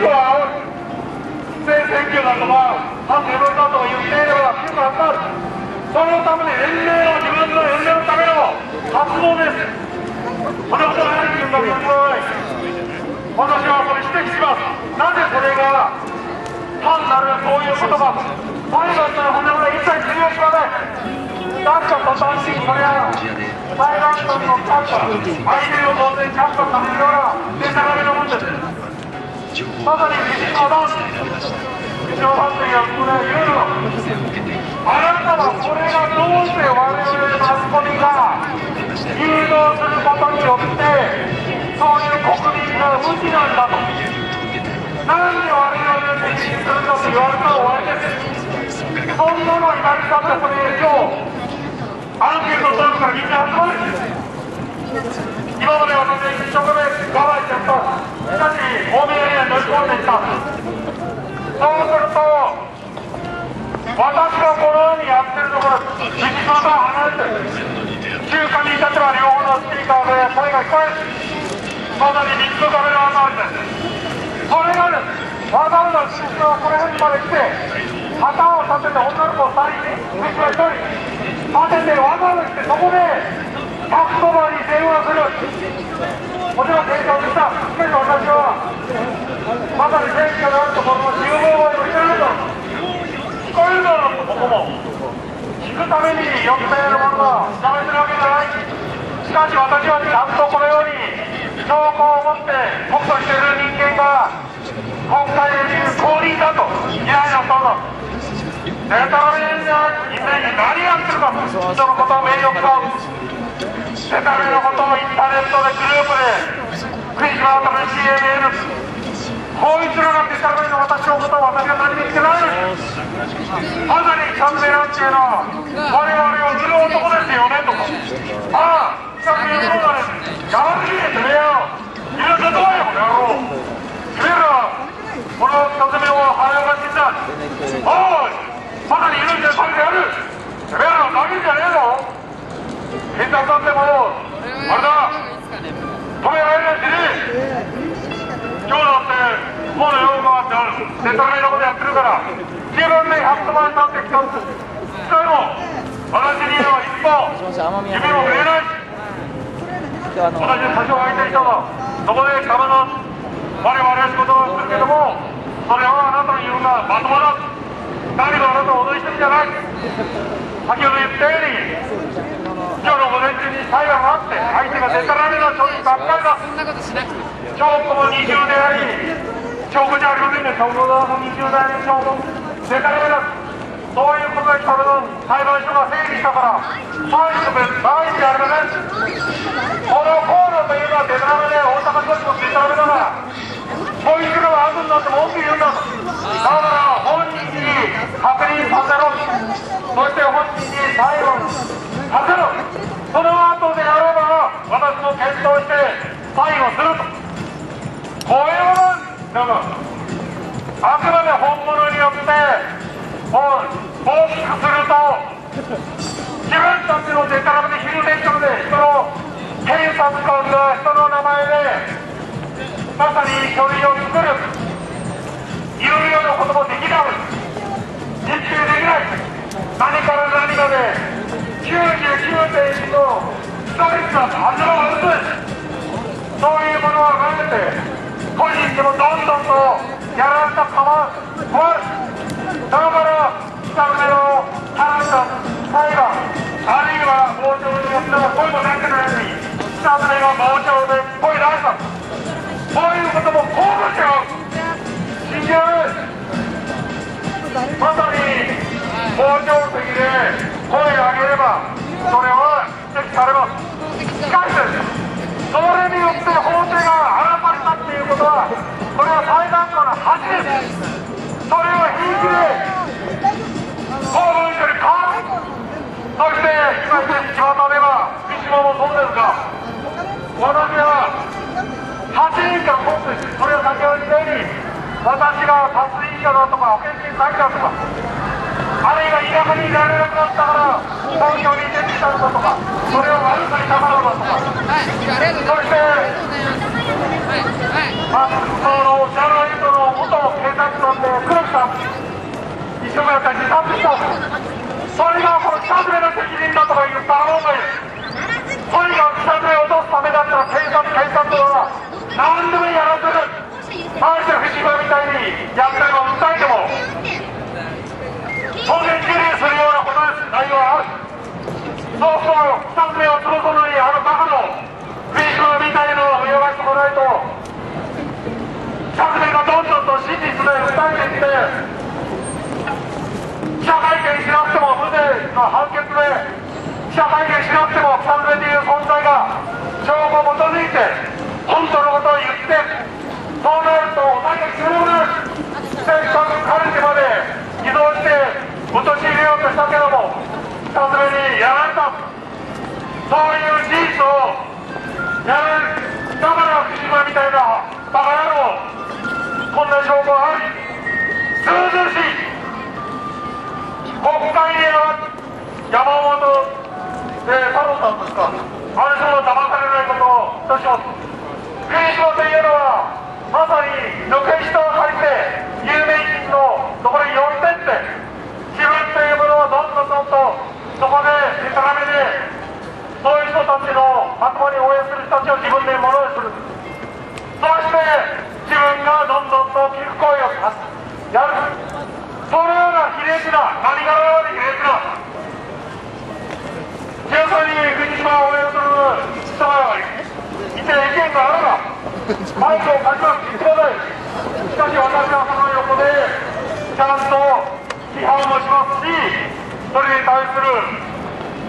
人は不正選挙だとか反自分だと言っていれば結構あったそのために延命を自分の延命のための活動ですこのことは何言うんだ私はそれ指摘しますなぜそれが単なるそういうことが裁判の骨は一切通用しませんなんか途端にそれは裁判官のキャンパ相手を当然キャンパされるようなデタラメのもんです。まさに実行だ非常判定がこれ言うのあなたはこれがどうして我々マスコミが誘導することによってそういう国民が無知なんだとなんで我々を敵にするかと言われたら終わりですそんなのになりたってこれ今日アンケート取るからみんな集まる今まで私一生懸命我慢しちゃったしかし欧米エリアに乗り込んでいったそうすると私がこのようにやってるところ実際と離れてる中華に至っては両方のスピーカーで声が聞こえるまさに3つカメラが回ってそれがですわざわざ実はこの辺まで来て旗を立てて女の子を2人虫は1人立ててわざわざしてそこで110番に電話するも。ちろん電車を見たしかし私はまさに選挙があるところの15番をしてると聞こえるだろうここも聞くために寄っているものが喋ってるわけじゃないしかし私はちゃんとこのように証拠をって告訴してる人間が今回でいう公認だといやいやそうだデタラメが以前に何やってるか人のことを名誉使うデタラメのことをインターネットでグループでクイズの頭に CNN こいつらがデタラメの私のことを私が何に言ってないまさにキャンベランチェの我々を売る男ですよねとかああ近くにいるのがねやらねよ許せどうよこの野郎君らこの人攻めを払いがしんだおいまだにいるんじゃそれでやるてめえら今日だってもうの用があってあるでたの私には一歩夢も触れない私は多少空いていたがそこで釜の我々は仕事をするけどもそれはあなたの言うのがまともだ誰があなたを脅してるんじゃない先ほど言ったように今日の午前中に裁判があって相手がデタラメな証人ばっかりだ証拠も二重であり証拠じゃありませんね証拠側も二重であり証拠デタラメだそういうことが来たの裁判所が整理したから毎日毎日ありませんこのというのはデタラメで大阪女子もデタラメだからこいつらは悪になって文句言うんだだから本人に確認させろそして本人に裁判させろその後であれば私も検討して最後するとこういうものだがあくまで本物によって大きくすると自分たちのデタラメで昼寝してるで人の検察官が人の名前でまさに書類を作るいろいろなこともできない実習できない何から何まで99.1のストレスは外れは嘘ですそういうものはなめて個人でもどんどんとやられたかまわるだから北目の話した裁判あるいは傍聴によっては声も出てないのに北目が傍聴で声出したそういうこともこうなっちゃう信じられないまさに傍聴席で声を上げればそれは指摘されますしかしそれによって法廷が荒されたっていうことはこれは裁判官の恥ですそれを引いて公文書に変わるそして今一日渡れば三島もそうですが私は8年間持それを先ほど言に私が殺人者だとか保険金詐欺だとかあるいは田舎にいられなくなったから東京に出てきたのだとかそれを悪さにたまるだとか、はい、そして、はいあ、そのジャーナリストの元警察官で黒木さん一生懸命自殺した。それがこの北爪の責任だとかいう他方がいる北爪を落とすためだったら警察警察は何でもやらせるあえて藤島みたい。にやってれば訴えても当然受理するようなことです内容はあるそうそう北爪を潰すのにあのバカの藤島みたいのを言わせてもらえと北爪がどんどんと真実で訴えていって記者会見しなくても無罪の判決で記者会見しなくても北爪という存在が証拠を基づいて本当のことを言ってそうなるとお前が必要なせっかく彼氏まで移動して陥れようとしたけども北爪にやられたそういう事実をやるだから福島みたいなバカ野郎こんな証拠ありずうずうしい国会には山本、えー、太郎さんですかあの人も騙されないことをいたしますフィリピンというのはまさに抜け人を借りて有名人のとこに寄ってって自分というものをどんどんどんどんそこででたらめでそういう人たちのまともに応援する人たちを自分でものにするそして自分がどんどんと寄付行為をやるそのような卑劣な何がのように卑劣な要するに藤島を応援人がいて意見があるがマイクを貸します言ってくださいしかし私はその横でちゃんと批判もしますしそれに対する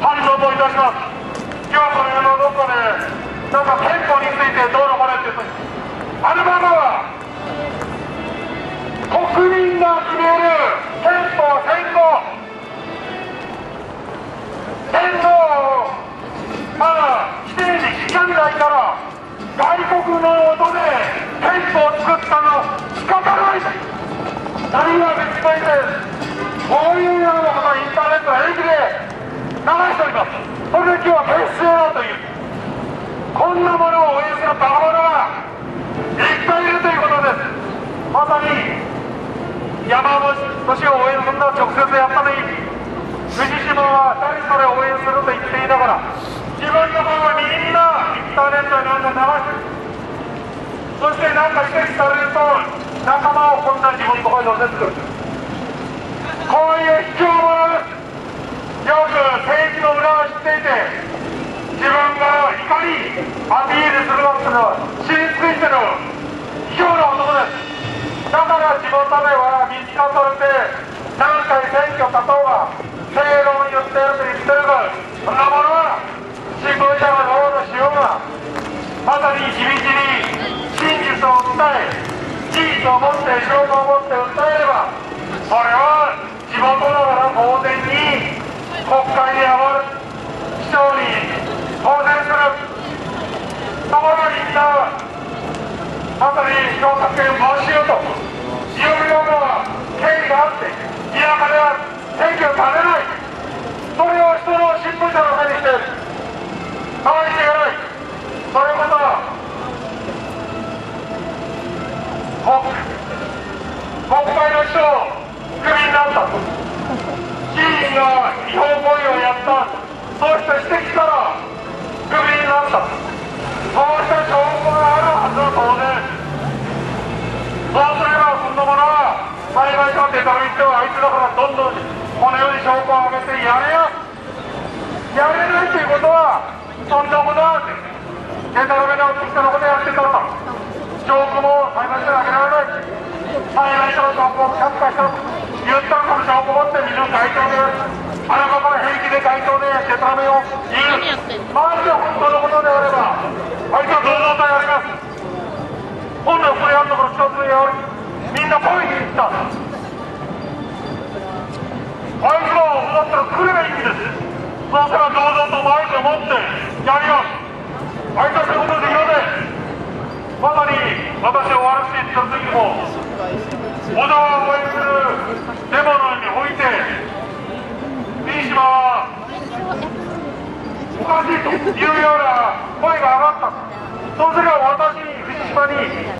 反論もいたします今日この世のどこでなんか憲法についてどうのこうのって言うとあ。のままは国民が決める憲法戦後天皇をまだ規定に期間内から外国の音で憲法を作ったの仕方ない何が別にですこういうようなことをインターネットは平気で流しておりますそれで今日は結成だというこんなものを応援するバカ者がいっぱいいるということです。まさに山本敏を応援するのは直接やったのに藤島は誰それ応援すると言っていながら自分の分はみんなインターネットになんか流しそして何か指摘されると仲間をこんな自分のところに乗せてくるこういう卑怯者よく政治の裏を知っていて自分が怒りアピールするのっていうのは知り尽くしての卑怯な男ですだから地元では見つかされて何回選挙勝とうが正論言ってると言ってるがそんなものは新聞社がどうのしようがまさに地道に真実を訴え事実を持って証拠を持って訴えればそれは地元だから当然に国会に上がる市長に当選するところにみんなまさに票作権を申しようというような経緯があって田舎では選挙されないそれを人の新聞社のせいにしてかわいてやないそれこそ国国会の人をクビになった議員が違法行為をやったそうした指摘からクビになったそうした証拠があるはずだ当然そうすればそんなものは裁判所でダメってはあいつだからどんどんこのように証拠を上げてやれよやれないということはそんなことなんです。デタラメな人のことやってたら証拠も裁判所にあげられない裁判所の証拠を却下した言ったらその証拠を持ってみんな街頭であらかから平気で街頭でデタラメを言うマジで本当のであればあいつは同道体ありますみんな声に言ったあいつがだったら来ればいいんですそうしたら堂々とマイクを持ってやりますあいつはそういうことできませんまさに私を悪くして言った時も小田を応援す。るデモのにおいて新島はおかしいというような声が上がった。そうすれば私に藤島に。